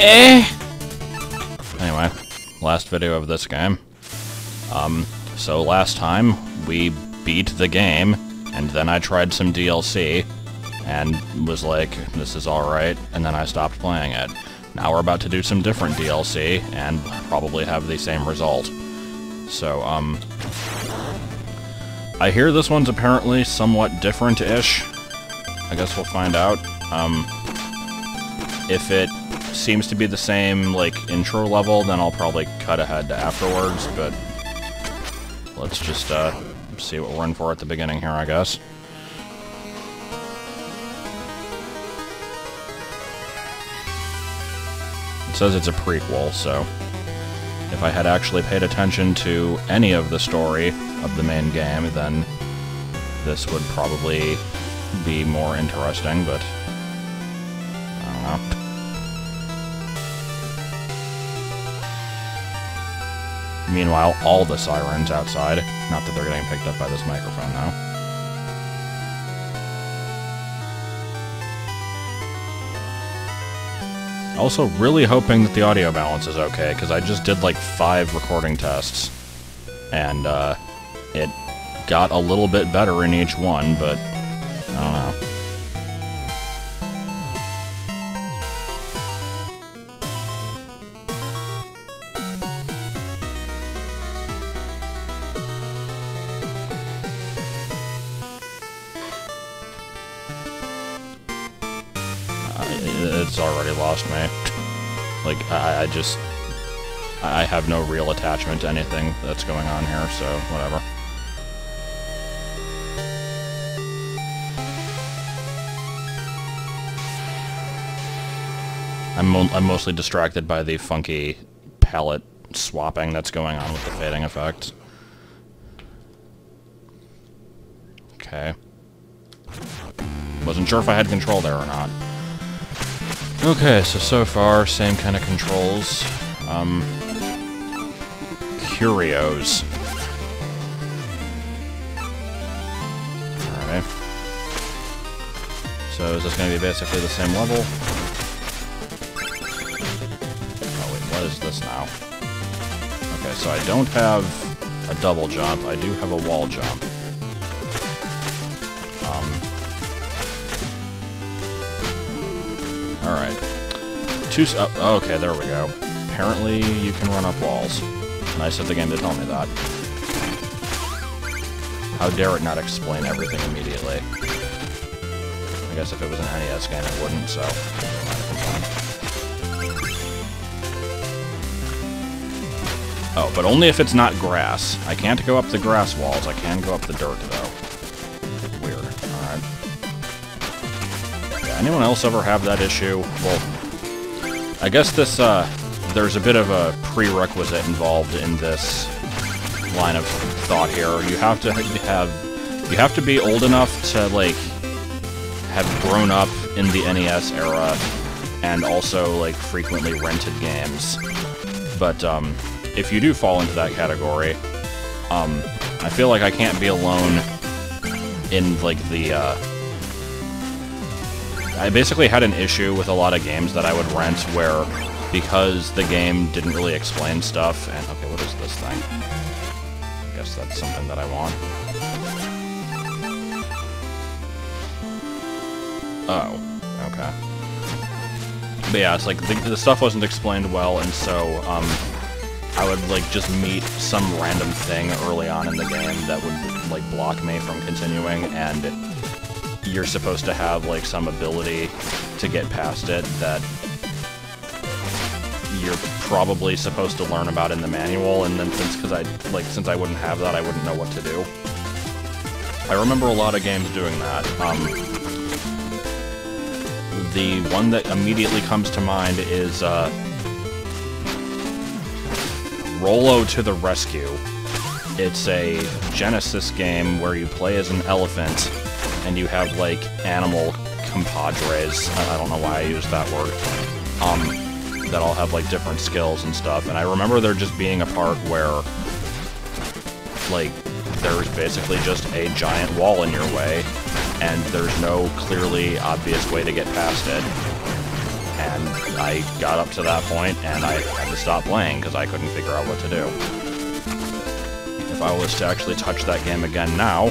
Eh. Anyway, last video of this game. Um, so last time, we beat the game, and then I tried some DLC, and was like, this is alright, and then I stopped playing it. Now we're about to do some different DLC, and probably have the same result. So, um... I hear this one's apparently somewhat different-ish. I guess we'll find out. Um, if it seems to be the same, like, intro level, then I'll probably cut ahead to afterwards, but let's just, uh, see what we're in for at the beginning here, I guess. It says it's a prequel, so if I had actually paid attention to any of the story of the main game, then this would probably be more interesting, but Meanwhile, all the sirens outside. Not that they're getting picked up by this microphone now. Also, really hoping that the audio balance is okay, because I just did like five recording tests, and uh, it got a little bit better in each one, but I don't know. Just... I have no real attachment to anything that's going on here, so whatever. I'm, mo I'm mostly distracted by the funky palette swapping that's going on with the fading effect. Okay. Wasn't sure if I had control there or not. Okay, so so far, same kind of controls. Um, curios. Alright. So is this going to be basically the same level? Oh wait, what is this now? Okay, so I don't have a double jump, I do have a wall jump. Alright. Two... Oh, oh, okay, there we go. Apparently, you can run up walls. Nice of the game to tell me that. How dare it not explain everything immediately. I guess if it was an NES game, it wouldn't, so... Oh, but only if it's not grass. I can't go up the grass walls. I can go up the dirt, though. Anyone else ever have that issue? Well, I guess this, uh, there's a bit of a prerequisite involved in this line of thought here. You have to have, you have to be old enough to, like, have grown up in the NES era and also, like, frequently rented games. But, um, if you do fall into that category, um, I feel like I can't be alone in, like, the, uh, I basically had an issue with a lot of games that I would rent where, because the game didn't really explain stuff, and okay, what is this thing? I guess that's something that I want. Oh, okay. But yeah, it's like, the, the stuff wasn't explained well, and so, um, I would, like, just meet some random thing early on in the game that would, like, block me from continuing, and you're supposed to have like some ability to get past it that you're probably supposed to learn about in the manual, and then since because I like since I wouldn't have that, I wouldn't know what to do. I remember a lot of games doing that. Um, the one that immediately comes to mind is uh, Rollo to the Rescue. It's a Genesis game where you play as an elephant and you have, like, animal compadres, I don't know why I used that word, um, that all have, like, different skills and stuff, and I remember there just being a part where, like, there's basically just a giant wall in your way, and there's no clearly obvious way to get past it. And I got up to that point, and I had to stop playing because I couldn't figure out what to do. If I was to actually touch that game again now,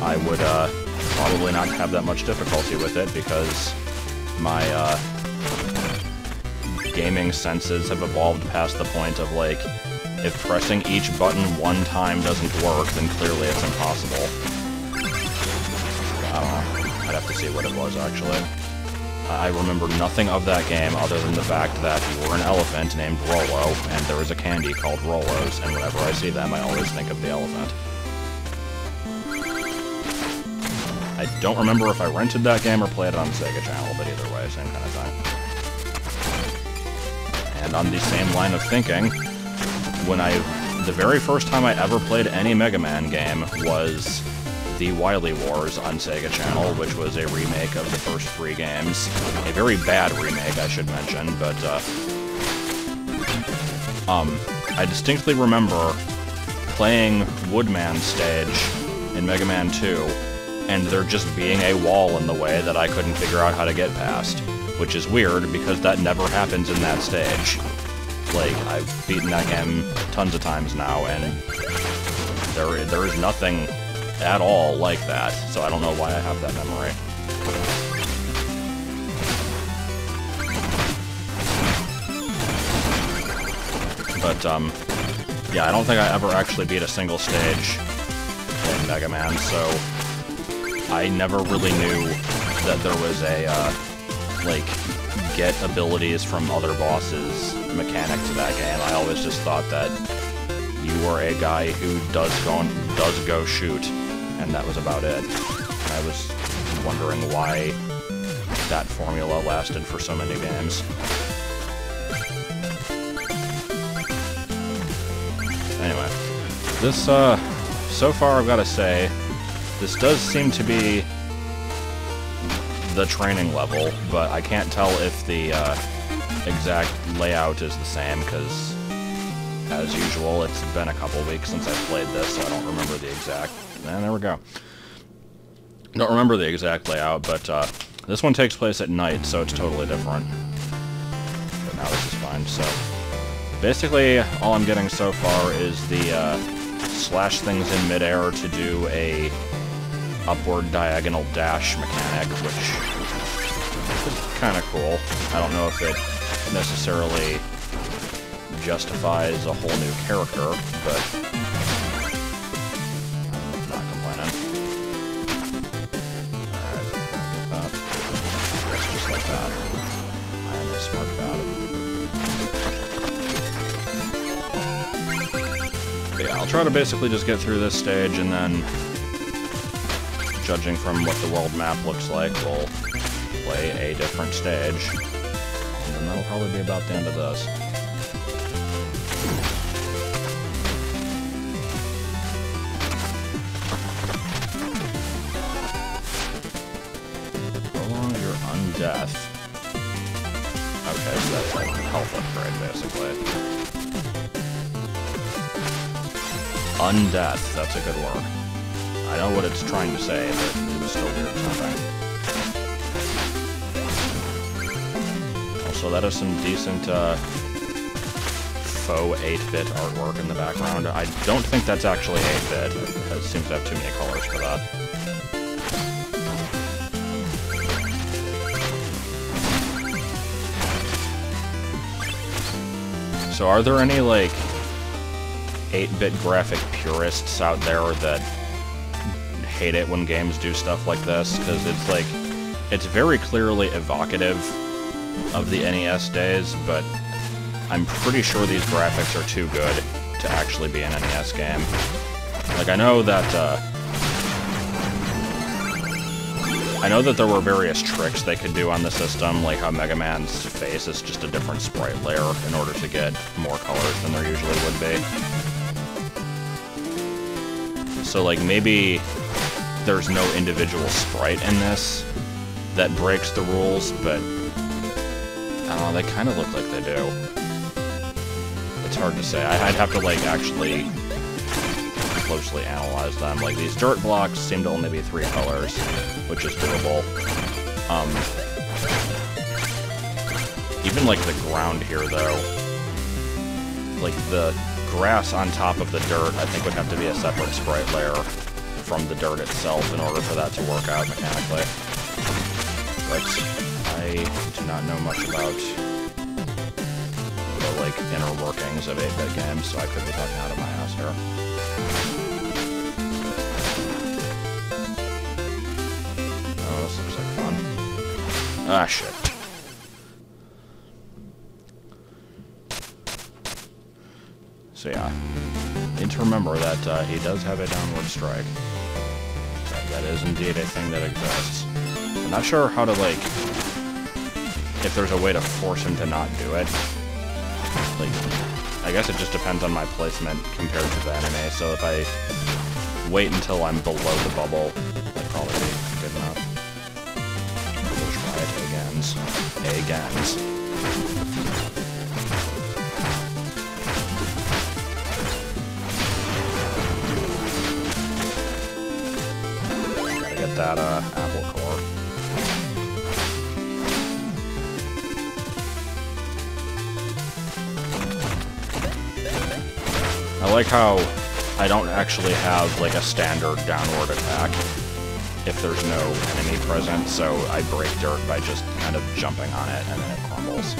I would uh, probably not have that much difficulty with it because my uh, gaming senses have evolved past the point of like, if pressing each button one time doesn't work, then clearly it's impossible. I don't know. I'd have to see what it was, actually. I remember nothing of that game other than the fact that you were an elephant named Rollo, and there was a candy called Rolos, and whenever I see them, I always think of the elephant. Don't remember if I rented that game or played it on Sega Channel, but either way, same kind of thing. And on the same line of thinking, when I... The very first time I ever played any Mega Man game was the Wily Wars on Sega Channel, which was a remake of the first three games. A very bad remake, I should mention, but, uh... Um, I distinctly remember playing Woodman stage in Mega Man 2, and there just being a wall in the way that I couldn't figure out how to get past. Which is weird, because that never happens in that stage. Like, I've beaten that game tons of times now, and there, there is nothing at all like that, so I don't know why I have that memory. But, um, yeah, I don't think I ever actually beat a single stage in Mega Man, so I never really knew that there was a, uh, like, get abilities from other bosses mechanic to that game. I always just thought that you were a guy who does go, does go shoot, and that was about it. I was wondering why that formula lasted for so many games. Anyway, this, uh, so far I've got to say, this does seem to be the training level, but I can't tell if the, uh, exact layout is the same, because, as usual, it's been a couple weeks since I've played this, so I don't remember the exact and there we go. Don't remember the exact layout, but uh, this one takes place at night, so it's totally different. But now this is fine, so... Basically, all I'm getting so far is the uh, slash things in midair to do a upward diagonal dash mechanic, which is kind of cool. I don't know if it necessarily justifies a whole new character, but not complaining. Yeah, I'll try to basically just get through this stage, and then, judging from what the world map looks like, we'll play a different stage. And that'll probably be about the end of this. Prolong your undeath. Okay, so that's like health upgrade, basically. Undeath, that's a good word. I know what it's trying to say, but it was still weird sounding. Also, that is some decent, uh, faux 8-bit artwork in the background. I don't think that's actually 8-bit. It seems to have too many colors for that. So are there any, like, 8-bit graphic purists out there that hate it when games do stuff like this, because it's like, it's very clearly evocative of the NES days, but I'm pretty sure these graphics are too good to actually be an NES game. Like, I know that, uh, I know that there were various tricks they could do on the system, like how Mega Man's face is just a different sprite layer in order to get more colors than there usually would be. So, like, maybe there's no individual sprite in this that breaks the rules, but I don't know, they kind of look like they do. It's hard to say. I'd have to, like, actually closely analyze them. Like, these dirt blocks seem to only be three colors, which is doable. Um, Even, like, the ground here, though. Like, the grass on top of the dirt, I think would have to be a separate sprite layer from the dirt itself in order for that to work out mechanically. But I do not know much about the, like, inner workings of 8-bit games, so I could be talking out of my ass here. Oh, this looks like fun. Ah, shit. So yeah, need to remember that uh, he does have a downward strike. That, that is indeed a thing that exists. I'm not sure how to, like, if there's a way to force him to not do it. Like, I guess it just depends on my placement compared to the enemy, so if I wait until I'm below the bubble, that'd probably be good enough. We'll try it agains. Agains. That uh, apple core. I like how I don't actually have like a standard downward attack if there's no enemy present, so I break dirt by just kind of jumping on it and then it crumbles.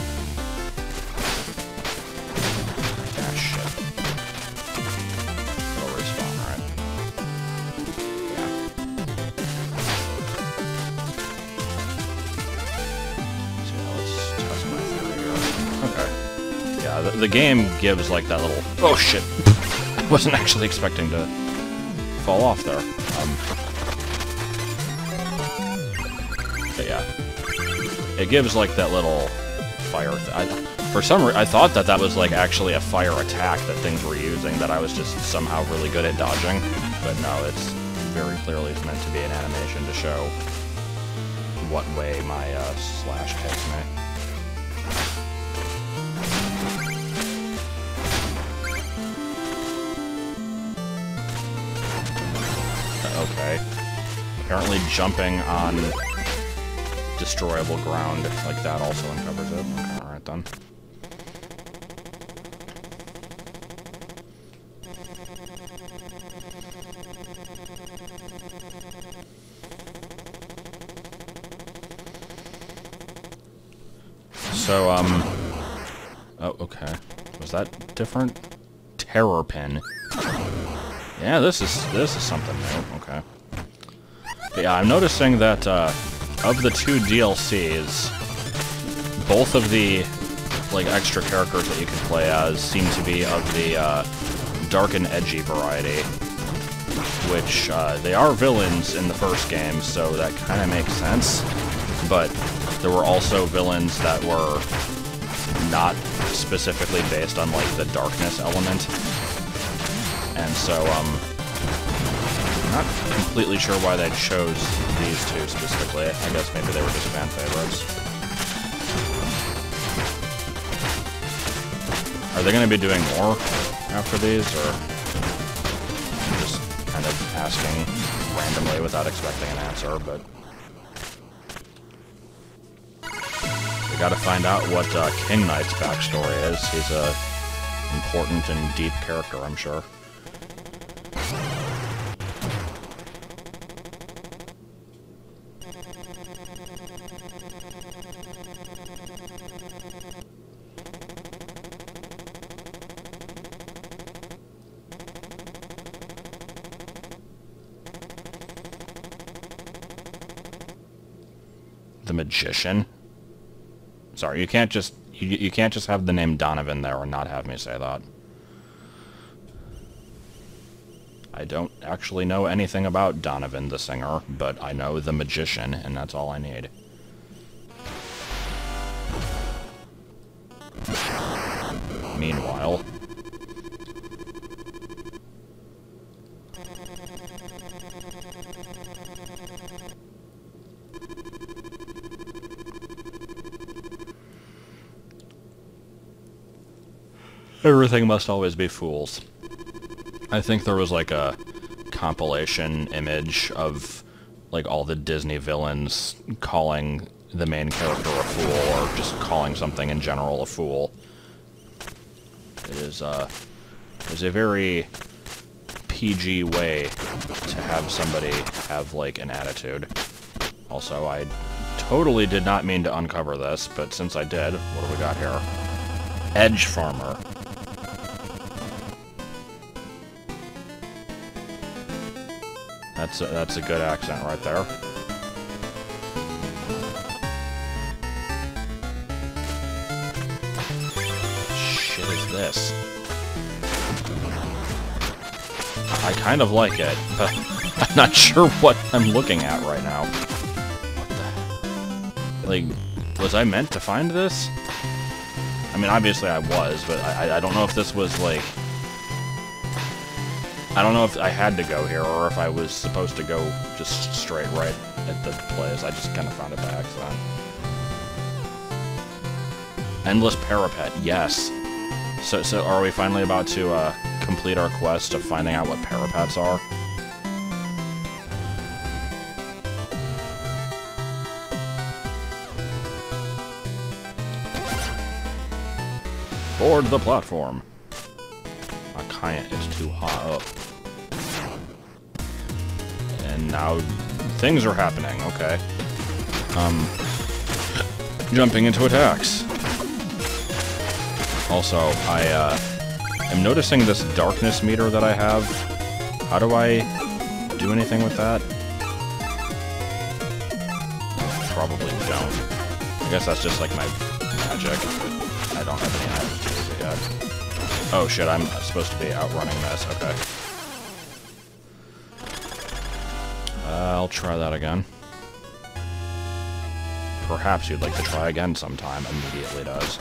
The game gives like that little, oh shit, I wasn't actually expecting to fall off there. Um, but yeah, it gives like that little fire. I, for some reason, I thought that that was like actually a fire attack that things were using that I was just somehow really good at dodging. But no, it's very clearly meant to be an animation to show what way my uh, slash takes me. Apparently jumping on destroyable ground like that also uncovers it. Okay, alright then. So, um... Oh, okay. Was that different? Terror pin. Yeah, this is this is something new. Yeah, I'm noticing that uh, of the two DLCs, both of the like extra characters that you can play as seem to be of the uh, dark and edgy variety, which uh, they are villains in the first game, so that kind of makes sense. But there were also villains that were not specifically based on like the darkness element and so, um, completely sure why they chose these two specifically. I guess maybe they were just fan favorites. Are they going to be doing more after these, or just kind of asking randomly without expecting an answer, but... We gotta find out what uh, King Knight's backstory is. He's a important and deep character, I'm sure. The magician. Sorry, you can't just you, you can't just have the name Donovan there and not have me say that. I don't actually know anything about Donovan the singer, but I know the magician, and that's all I need. Everything must always be fools. I think there was like a compilation image of like all the Disney villains calling the main character a fool, or just calling something in general a fool. It is, uh, is a very PG way to have somebody have, like, an attitude. Also, I totally did not mean to uncover this, but since I did, what do we got here? Edge Farmer. That's a, that's a good accent right there. Shit is this? I kind of like it, but I'm not sure what I'm looking at right now. Like, was I meant to find this? I mean, obviously I was, but I, I don't know if this was, like... I don't know if I had to go here, or if I was supposed to go just straight right at the place. I just kind of found it by accident. Endless Parapet, yes. So, so are we finally about to, uh, complete our quest of finding out what parapets are. Board the platform. I can't, it's too hot up. Now things are happening, okay. Um, jumping into attacks. Also, I, uh, I'm noticing this darkness meter that I have. How do I do anything with that? Probably don't. I guess that's just like my magic. I don't have any use yet. Oh shit, I'm supposed to be outrunning this, okay. I'll try that again. Perhaps you'd like to try again sometime, immediately does.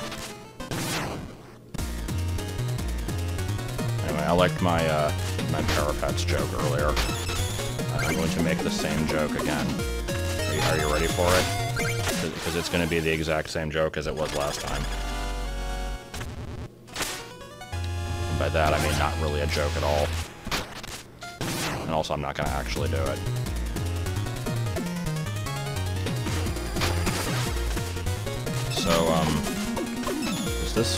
Anyway, I liked my, uh, my Parapets joke earlier. I'm going to make the same joke again. Are you, are you ready for it? Because it's going to be the exact same joke as it was last time. And by that, I mean not really a joke at all. And also, I'm not going to actually do it. Is this...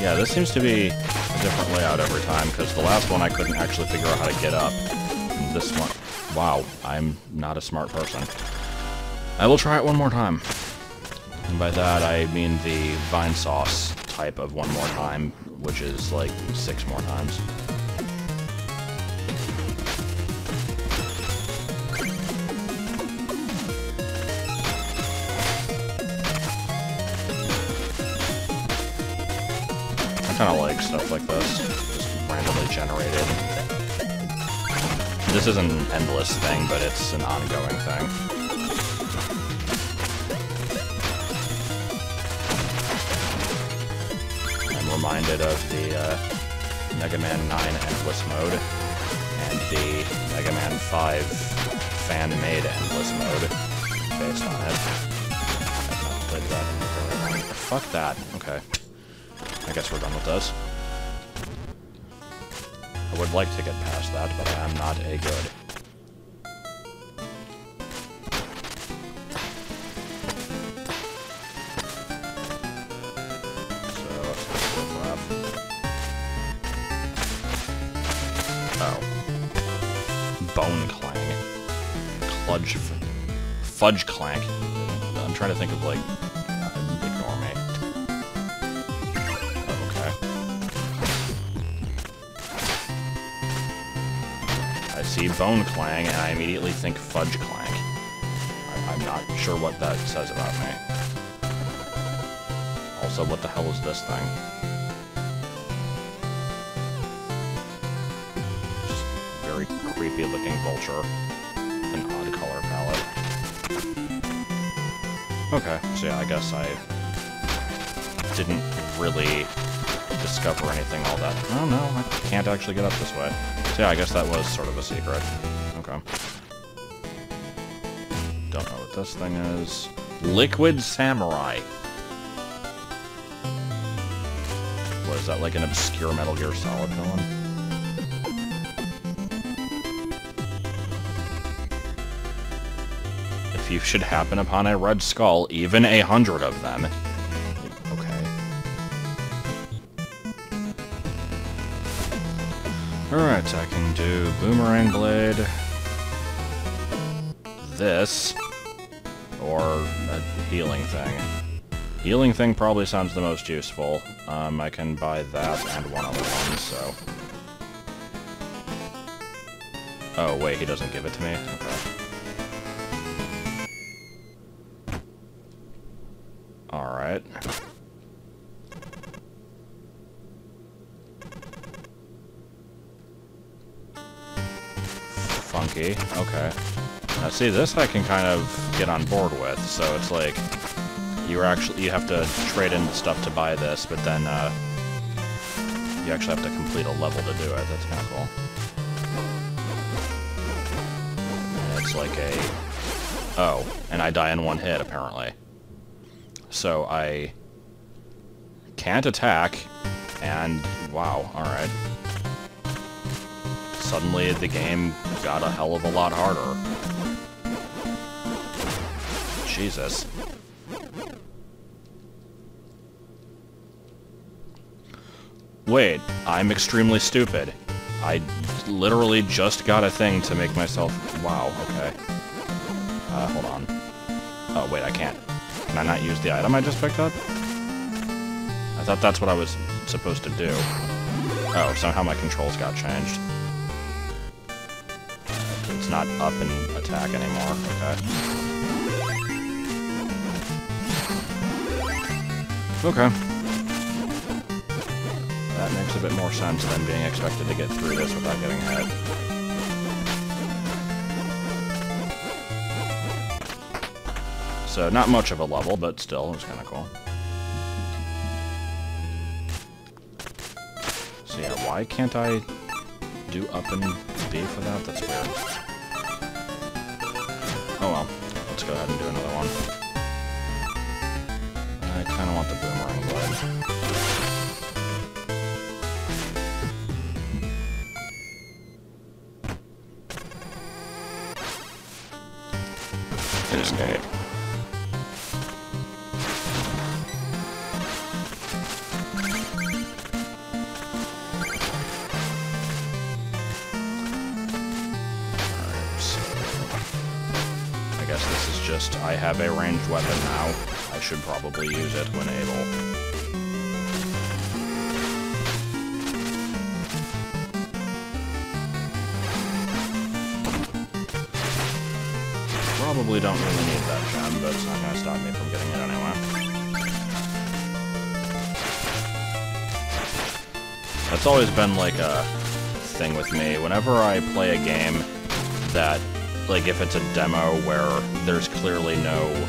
Yeah, this seems to be a different layout every time, because the last one I couldn't actually figure out how to get up. This one... Wow, I'm not a smart person. I will try it one more time. And by that, I mean the Vinesauce type of one more time, which is like six more times. Stuff like this. Just randomly generated. This is an endless thing, but it's an ongoing thing. I'm reminded of the uh, Mega Man 9 Endless Mode and the Mega Man 5 fan-made Endless Mode based on it. I've not played that in very long. Fuck that. Okay. I guess we're done with this. I would like to get past that, but I am not a good. Bone Clang, and I immediately think Fudge Clank. I am not sure what that says about me. Also, what the hell is this thing? Just very creepy looking vulture. An odd color palette. Okay, so yeah, I guess I didn't really discover anything all that. Oh no, I can't actually get up this way. So yeah, I guess that was sort of a secret. Okay. Don't know what this thing is. Liquid Samurai. What, is that like an obscure Metal Gear Solid villain? If you should happen upon a red skull, even a hundred of them. Alright, I can do Boomerang Blade, this, or a healing thing. Healing thing probably sounds the most useful. Um, I can buy that and one other one, so... Oh, wait, he doesn't give it to me? Okay. See, this I can kind of get on board with, so it's like... You're actually... You have to trade in stuff to buy this, but then, uh... You actually have to complete a level to do it. That's kind of cool. It's like a... Oh, and I die in one hit, apparently. So I can't attack, and wow, alright. Suddenly the game got a hell of a lot harder. Jesus. Wait, I'm extremely stupid. I literally just got a thing to make myself... Wow, okay. Uh, hold on. Oh, wait, I can't. Can I not use the item I just picked up? I thought that's what I was supposed to do. Oh, somehow my controls got changed. It's not up and attack anymore, okay. Okay. That makes a bit more sense than being expected to get through this without getting hit. So not much of a level, but still, it's kind of cool. So yeah, why can't I do up and B for that? That's weird. Oh well, let's go ahead and do another one. Escape. just I have a ranged weapon now. I should probably use it when able. Don't really need that gem, but it's not going to stop me from getting it anyway. That's always been like a thing with me. Whenever I play a game that like if it's a demo where there's clearly no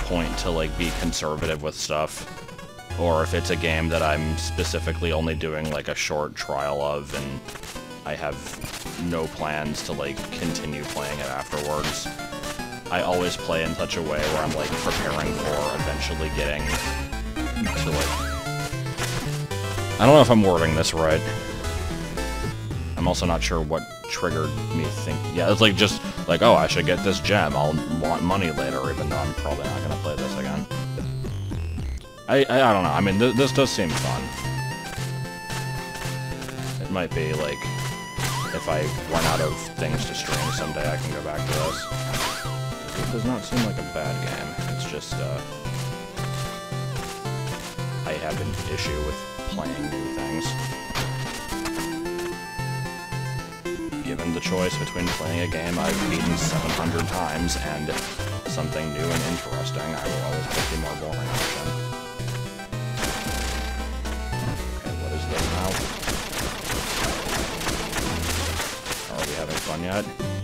point to like be conservative with stuff or if it's a game that I'm specifically only doing like a short trial of and I have no plans to like continue playing it afterwards. I always play in such a way where I'm like preparing for eventually getting to like I don't know if I'm wording this right. I'm also not sure what triggered me think. Yeah, it's like just like, oh, I should get this gem. I'll want money later, even though I'm probably not gonna play this again. I I, I don't know. I mean, th this does seem fun. It might be like if I run out of things to stream someday, I can go back to this. Does not seem like a bad game. It's just uh, I have an issue with playing new things. given the choice between playing a game I've beaten 700 times and something new and interesting, I will always pick the more boring option. Okay, what is this now? Are we having fun yet?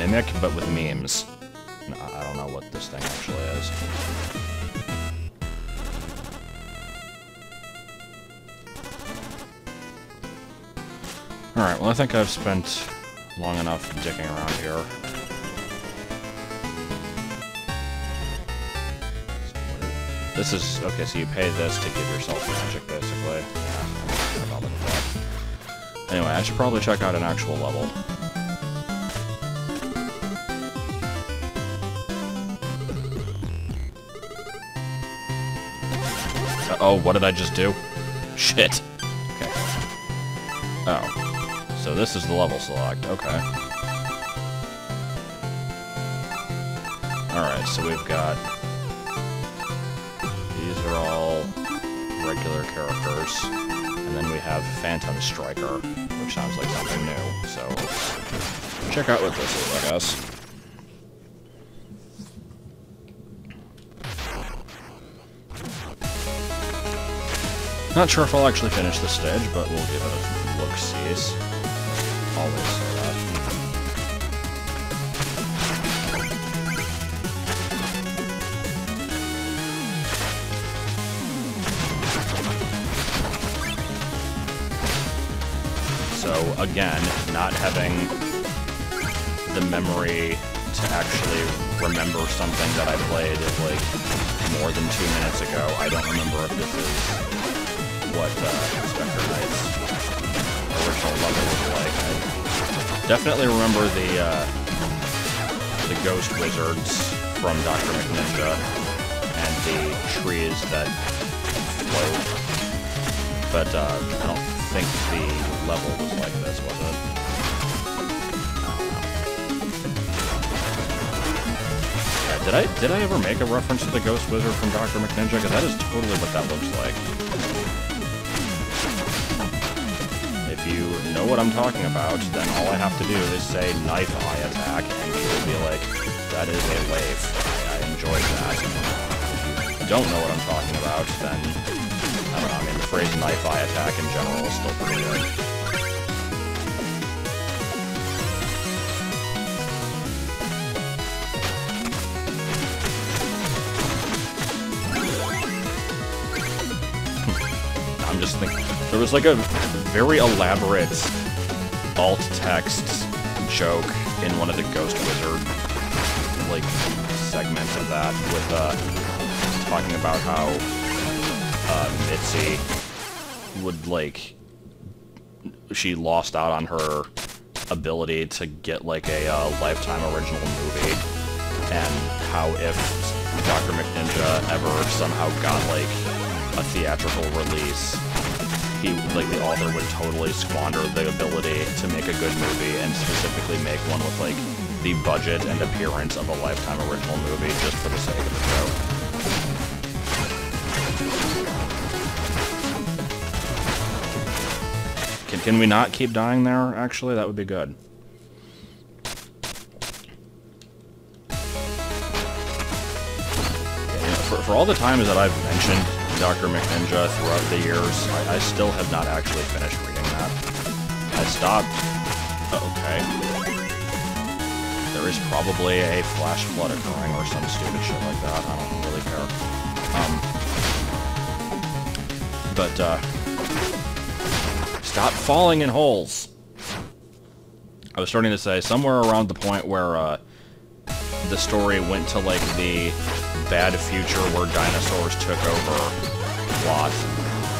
Mimic, but with memes. I don't know what this thing actually is. Alright, well I think I've spent long enough dicking around here. This is... okay, so you pay this to give yourself magic, basically. Yeah, anyway, I should probably check out an actual level. Oh, what did I just do? Shit. Okay. Oh. So this is the level select, okay. Alright, so we've got These are all regular characters. And then we have Phantom Striker, which sounds like something new. So, check out what this is, I guess. Not sure if I'll actually finish the stage, but we'll give it a look, see. Always. So again, not having the memory to actually remember something that I played like more than two minutes ago. I don't remember if this is what uh, Specter Knight's original level was like. I definitely remember the uh, the ghost wizards from Dr. McNinja and the trees that float, but uh, I don't think the level was like this, was it? Did I did I ever make a reference to the Ghost Wizard from Dr. McNinja? Because that is totally what that looks like. Know what I'm talking about, then all I have to do is say knife eye attack, and will be like, that is a wave. I, I enjoyed that. If you don't know what I'm talking about, then I don't know, I mean, the phrase knife eye attack in general is still pretty good. Hmm. I'm just think there was like a very elaborate alt text joke in one of the Ghost Wizard like segments of that with uh talking about how uh, Mitzi would like she lost out on her ability to get like a uh, lifetime original movie and how if Dr. McNinja ever somehow got like a theatrical release he, like the author would totally squander the ability to make a good movie and specifically make one with like the budget and appearance of a lifetime original movie just for the sake of the show. Can, can we not keep dying there, actually? That would be good. for, for all the times that I've mentioned Dr. McNinja throughout the years. I, I, still have not actually finished reading that. I stopped... okay. There is probably a flash flood occurring or some stupid shit like that. I don't really care. Um, but, uh... Stop falling in holes! I was starting to say, somewhere around the point where, uh, the story went to, like, the bad future where dinosaurs took over plot,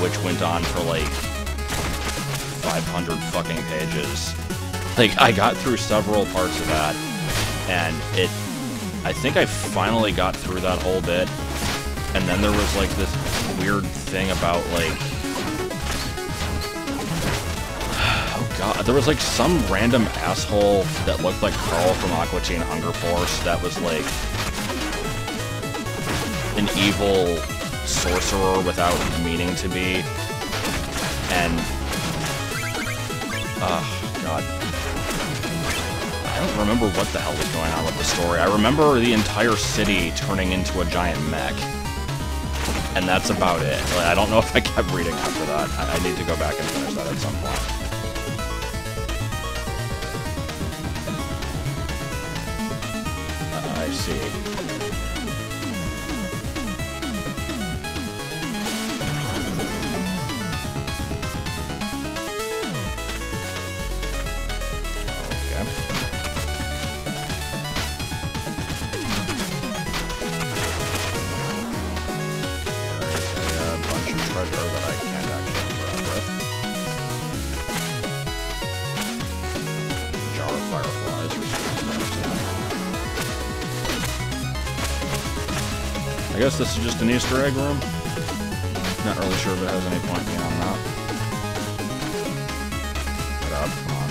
which went on for like 500 fucking pages. Like, I got through several parts of that, and it... I think I finally got through that whole bit, and then there was like this weird thing about like... Oh god, there was like some random asshole that looked like Carl from Aqua Teen Hunger Force that was like an evil sorcerer without meaning to be. And... Oh, God. I don't remember what the hell was going on with the story. I remember the entire city turning into a giant mech. And that's about it. I don't know if I kept reading after that. I, I need to go back and finish that at some point. Uh, I see. Easter egg room. Not really sure if it has any point beyond that. Get uh, on.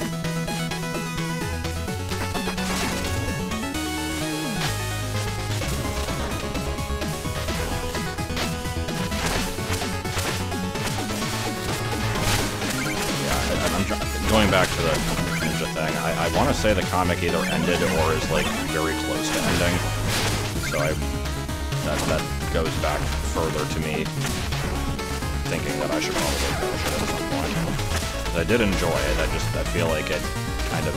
Yeah, I'm going back to the ninja thing. I, I want to say the comic either ended or is like very close to ending. So I that that goes back further to me thinking that I should probably finish it at some point. I did enjoy it. I just I feel like it kind of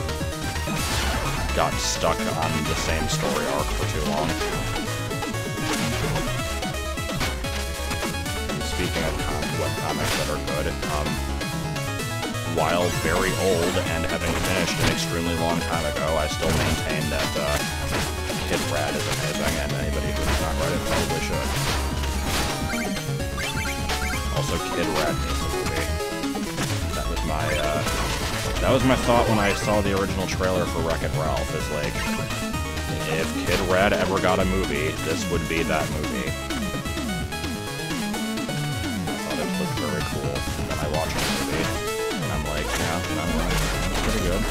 got stuck on the same story arc for too long. Speaking of web comics that are good, um, while very old and having finished an extremely long time ago, I still maintain that uh, Kid Radd is amazing, and anybody who has not read it probably should. Also, Kid a movie. That was my uh, that was my thought when I saw the original trailer for Wreck-It Ralph. Is like, if Kid Radd ever got a movie, this would be that movie. I thought it looked very cool. And then I watched the movie, and I'm like, yeah, I'm right. That's pretty good.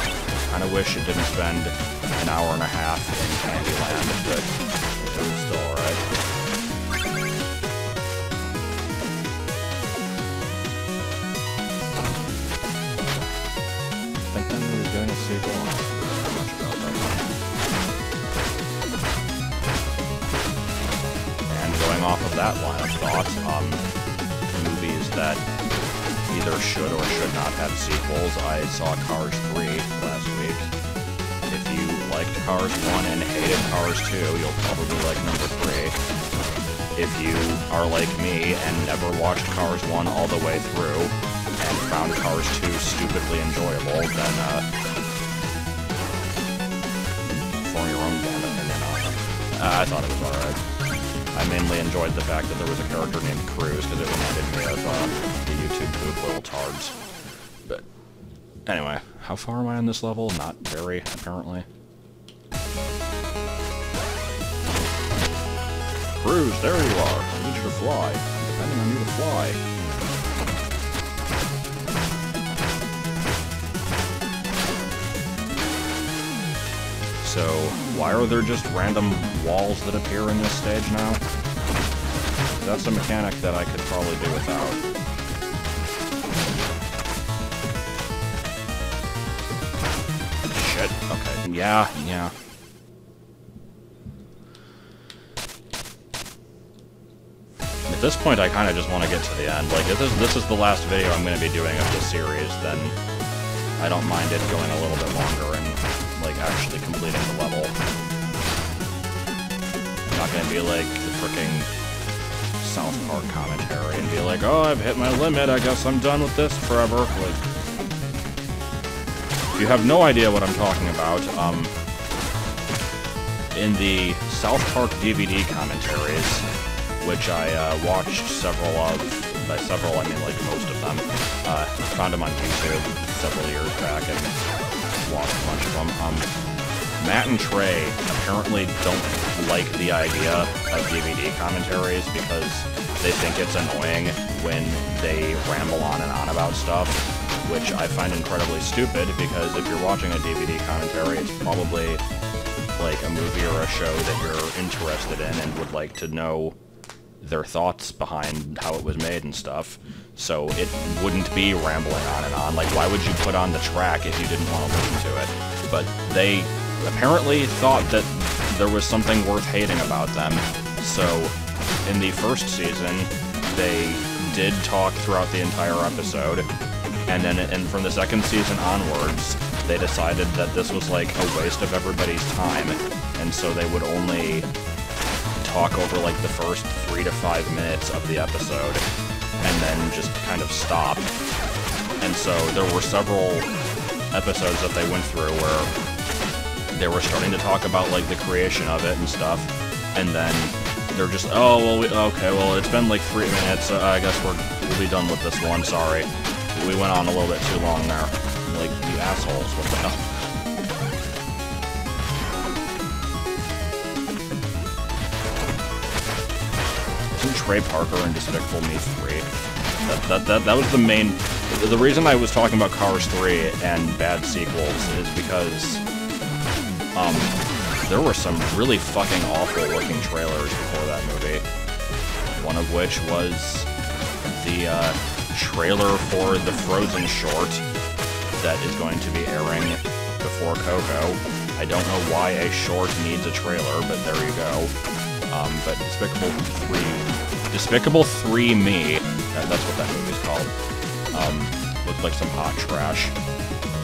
Kind of wish it didn't spend an hour and a half in Candyland, but And going off of that line of thought, um, movies that either should or should not have sequels, I saw Cars 3 last week. If you liked Cars 1 and hated Cars 2, you'll probably like number 3. If you are like me and never watched Cars 1 all the way through and found Cars 2 stupidly enjoyable, then uh, Uh, I thought it was alright. I mainly enjoyed the fact that there was a character named Cruz because it reminded me of uh, the YouTube poop little tards. But anyway, how far am I on this level? Not very, apparently. Cruz, there you are. I need you to fly. I'm depending on you to fly. So, why are there just random walls that appear in this stage now? That's a mechanic that I could probably do without. Shit. Okay. Yeah, yeah. At this point, I kind of just want to get to the end. Like, if this, this is the last video I'm going to be doing of this series, then I don't mind it going a little bit longer and, actually completing the level. I'm not to be like the freaking South Park commentary and be like, oh, I've hit my limit, I guess I'm done with this forever. Like, you have no idea what I'm talking about, um, in the South Park DVD commentaries, which I uh, watched several of, by several I mean like most of them, uh, found them on YouTube several years back and bunch of them. Um, Matt and Trey apparently don't like the idea of DVD commentaries because they think it's annoying when they ramble on and on about stuff, which I find incredibly stupid because if you're watching a DVD commentary, it's probably like a movie or a show that you're interested in and would like to know their thoughts behind how it was made and stuff. So it wouldn't be rambling on and on. Like, why would you put on the track if you didn't want to listen to it? But they apparently thought that there was something worth hating about them. So in the first season, they did talk throughout the entire episode. And then and from the second season onwards, they decided that this was like a waste of everybody's time. And so they would only talk over like the first three to five minutes of the episode and then just kind of stop. And so there were several episodes that they went through where they were starting to talk about like the creation of it and stuff, and then they're just, oh well, we, okay, well it's been like three minutes. Uh, I guess we're we'll be done with this one. Sorry, we went on a little bit too long there. Like you assholes, what the hell? Trey Parker and Despicable Me 3. That, that, that, that was the main... The reason I was talking about Cars 3 and bad sequels is because um, there were some really fucking awful looking trailers before that movie. One of which was the uh, trailer for the Frozen short that is going to be airing before Coco. I don't know why a short needs a trailer, but there you go. Um, but Despicable 3... Despicable 3 Me, that, that's what that movie's called, um, looked like some hot trash.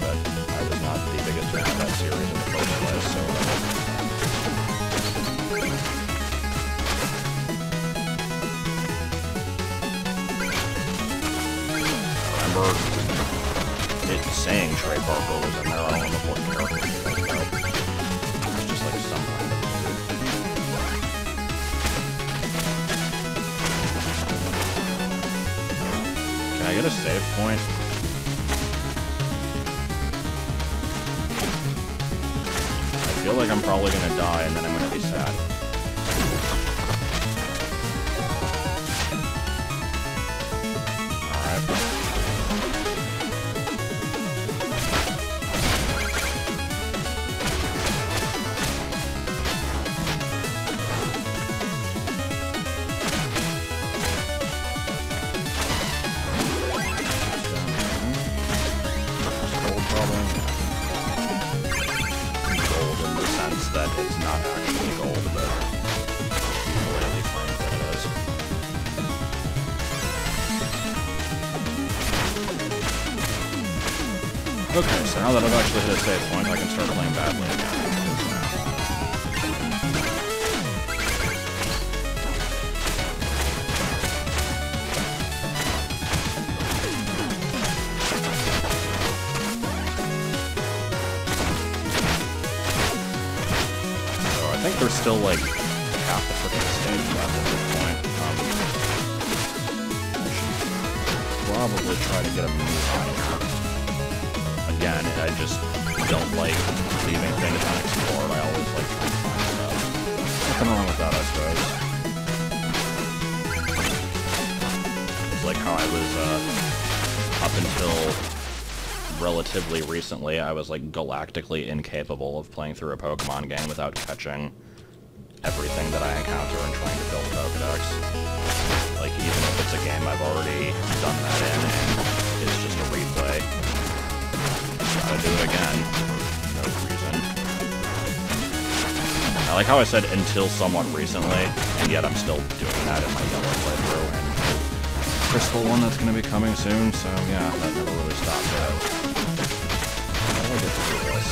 But I was not the biggest fan of that series in the first place, so... Remember it saying Trey Parker was in there. I don't know what character get a save point? I feel like I'm probably gonna die and then I'm gonna be sad. Still like half the freaking stage left at this point. Um, probably try to get a move on here. Again, I just don't like leaving things unexplored. I always like trying to find stuff. Nothing wrong with that, I suppose. It's like how I was, uh, up until relatively recently, I was like galactically incapable of playing through a Pokemon game without catching everything that I encounter and trying to build a Pokedex. Like, even if it's a game I've already done that in, and it's just a replay. Gotta do it again. No reason. I like how I said until somewhat recently, and yet I'm still doing that in my yellow playthrough, and crystal one that's gonna be coming soon, so yeah, that never really stopped out. How do I get to do this?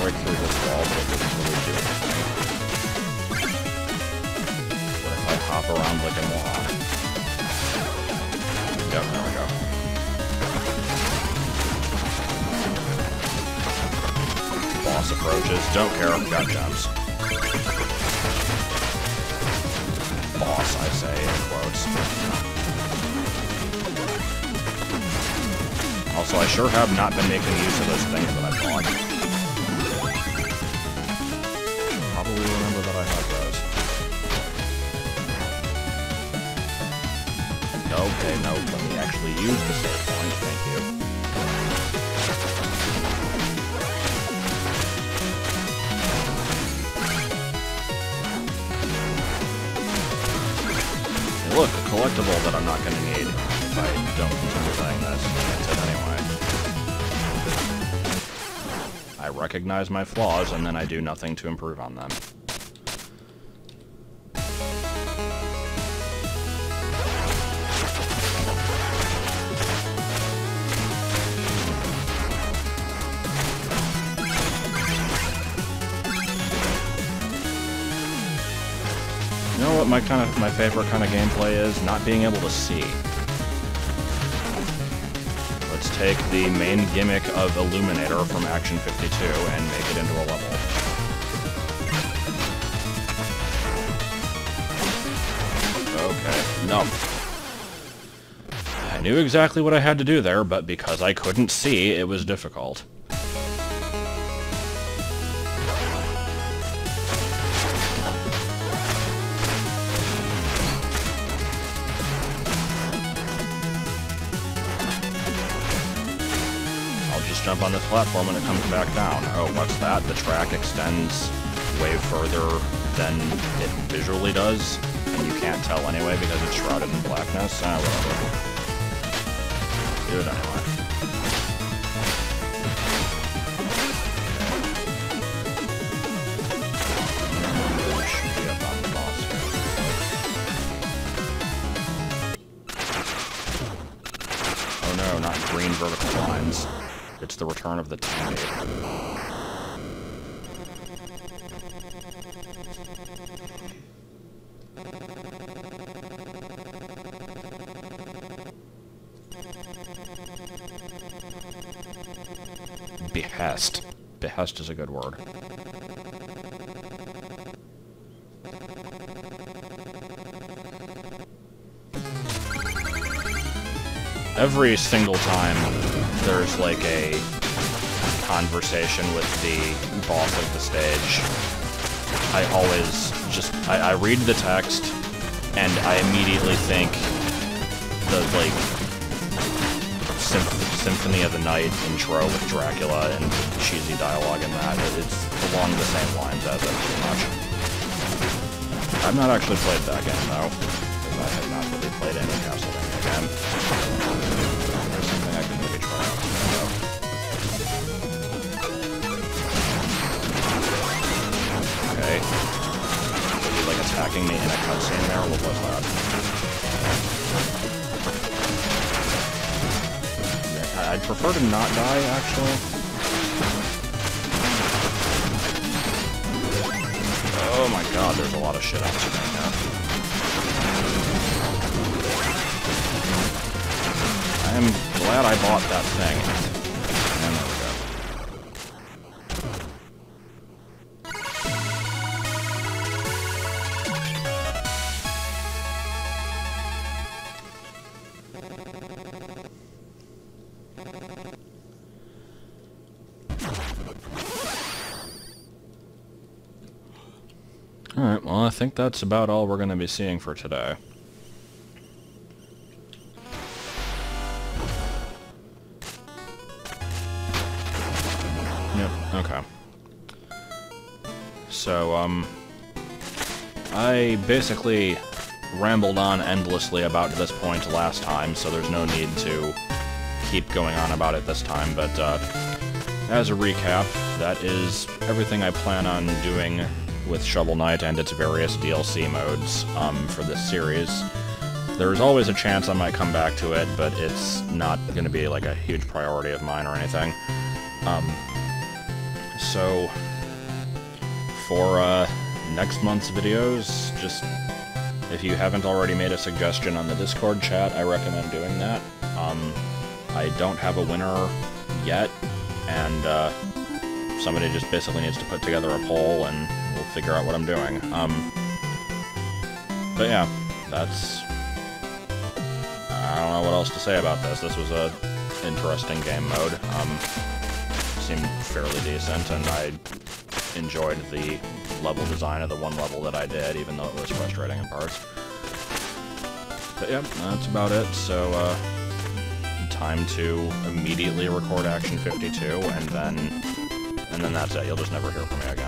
Break through this wall, but this is what if I hop around like a there we go. Boss approaches. Don't care, got jumps. Boss, I say, in quotes. Also, I sure have not been making use of those things that I bought. Probably remember that I have those. Okay, no, let me actually use the save point, thank you. Collectible that I'm not going to need if I don't continue playing this. That's it anyway. I recognize my flaws, and then I do nothing to improve on them. My kind of my favorite kind of gameplay is not being able to see. Let's take the main gimmick of Illuminator from Action 52 and make it into a level. Okay, no. I knew exactly what I had to do there, but because I couldn't see, it was difficult. Jump on this platform when it comes back down. Oh, what's that? The track extends way further than it visually does, and you can't tell anyway because it's shrouded in blackness. Ah, whatever. Do it anyway. Up Oh no, not green vertical lines. It's the return of the Tide. Behest. Behest is a good word. Every single time there's like a conversation with the boss of the stage, I always just, I, I read the text, and I immediately think the, like, Symph Symphony of the Night intro with Dracula and cheesy dialogue in that. It- It's along the same lines as it, pretty much. I've not actually played that game, though, I have not really played any Castlevania game. Attacking me in a cutscene there? Was that? I- I'd prefer to not die, actually. Oh my god, there's a lot of shit on screen now. I am glad I bought that thing. Think that's about all we're going to be seeing for today. Yep, okay. So, um... I basically rambled on endlessly about this point last time, so there's no need to keep going on about it this time, but, uh... As a recap, that is everything I plan on doing with Shovel Knight and its various DLC modes um, for this series. There's always a chance I might come back to it, but it's not going to be like a huge priority of mine or anything. Um, so, for uh, next month's videos, just if you haven't already made a suggestion on the Discord chat, I recommend doing that. Um, I don't have a winner yet, and uh, somebody just basically needs to put together a poll and figure out what I'm doing. Um, but yeah, that's... I don't know what else to say about this. This was a interesting game mode. Um, seemed fairly decent, and I enjoyed the level design of the one level that I did, even though it was frustrating in parts. But yeah, that's about it, so, uh, time to immediately record Action 52, and then, and then that's it. You'll just never hear from me again.